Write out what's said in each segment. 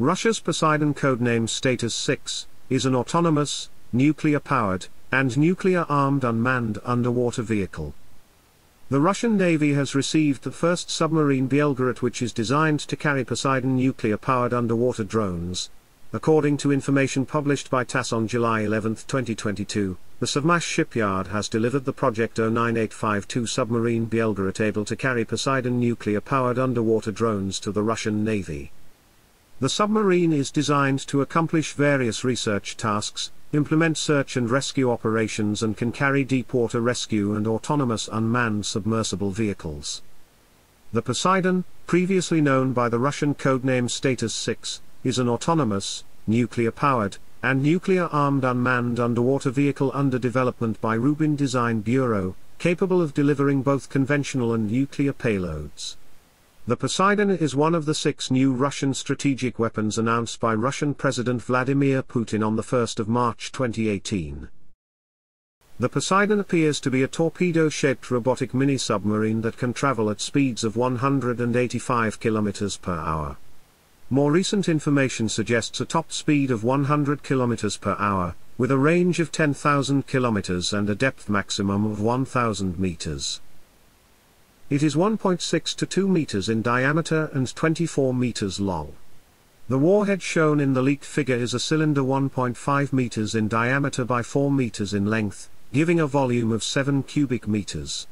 Russia's Poseidon codename Status 6, is an autonomous, nuclear-powered, and nuclear-armed unmanned underwater vehicle. The Russian Navy has received the first submarine Belgorod which is designed to carry Poseidon nuclear-powered underwater drones. According to information published by TASS on July 11, 2022, the Sevmash shipyard has delivered the Project 09852 submarine Belgorod able to carry Poseidon nuclear-powered underwater drones to the Russian Navy. The submarine is designed to accomplish various research tasks, implement search and rescue operations and can carry deep-water rescue and autonomous unmanned submersible vehicles. The Poseidon, previously known by the Russian codename Status 6, is an autonomous, nuclear-powered, and nuclear-armed unmanned underwater vehicle under development by Rubin Design Bureau, capable of delivering both conventional and nuclear payloads. The Poseidon is one of the six new Russian strategic weapons announced by Russian President Vladimir Putin on 1 March 2018. The Poseidon appears to be a torpedo-shaped robotic mini-submarine that can travel at speeds of 185 km per hour. More recent information suggests a top speed of 100 km per hour, with a range of 10,000 km and a depth maximum of 1,000 meters. It is 1.6 to 2 meters in diameter and 24 meters long. The warhead shown in the leaked figure is a cylinder 1.5 meters in diameter by 4 meters in length, giving a volume of 7 cubic meters.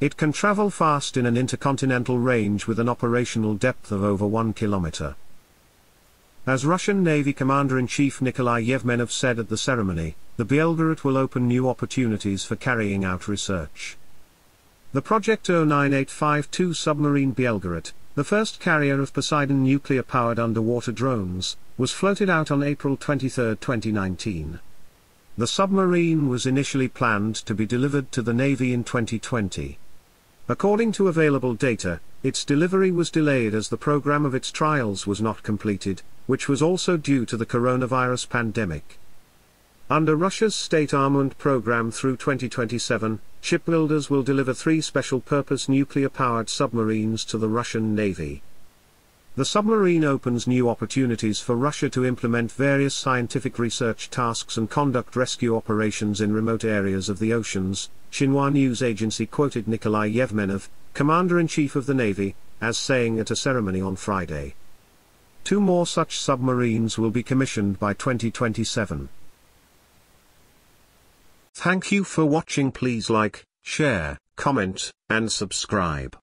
It can travel fast in an intercontinental range with an operational depth of over 1 kilometer. As Russian Navy Commander-in-Chief Nikolai Yevmenov said at the ceremony, the Belgorod will open new opportunities for carrying out research. The Project 09852 submarine Belgorod, the first carrier of Poseidon nuclear-powered underwater drones, was floated out on April 23, 2019. The submarine was initially planned to be delivered to the Navy in 2020. According to available data, its delivery was delayed as the program of its trials was not completed, which was also due to the coronavirus pandemic. Under Russia's state armament program through 2027, shipbuilders will deliver three special-purpose nuclear-powered submarines to the Russian Navy. The submarine opens new opportunities for Russia to implement various scientific research tasks and conduct rescue operations in remote areas of the oceans, Xinhua news agency quoted Nikolai Yevmenov, Commander-in-Chief of the Navy, as saying at a ceremony on Friday. Two more such submarines will be commissioned by 2027. Thank you for watching please like, share, comment, and subscribe.